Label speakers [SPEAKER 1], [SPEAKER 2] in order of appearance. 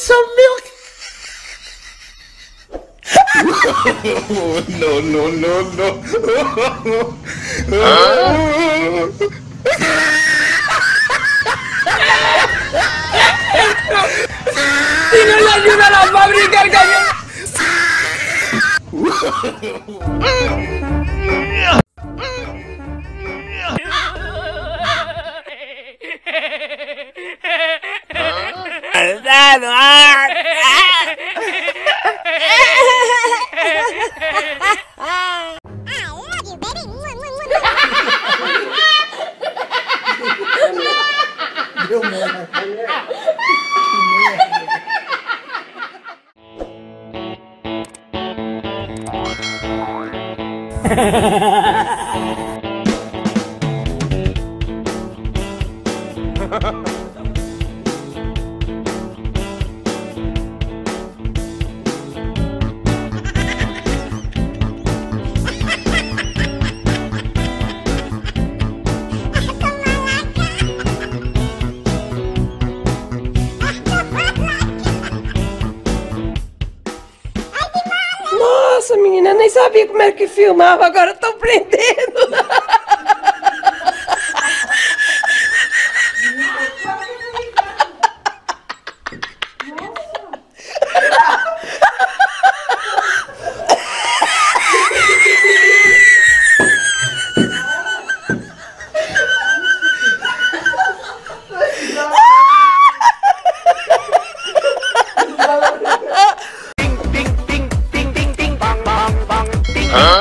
[SPEAKER 1] some milk. no, no, no, no.
[SPEAKER 2] si no le ayudan a fabricar cañones.
[SPEAKER 3] I love you, baby. Mwah, mwah, mwah.
[SPEAKER 2] Nossa, menina, nem sabia como é que filmava, agora tô aprendendo.
[SPEAKER 1] Huh?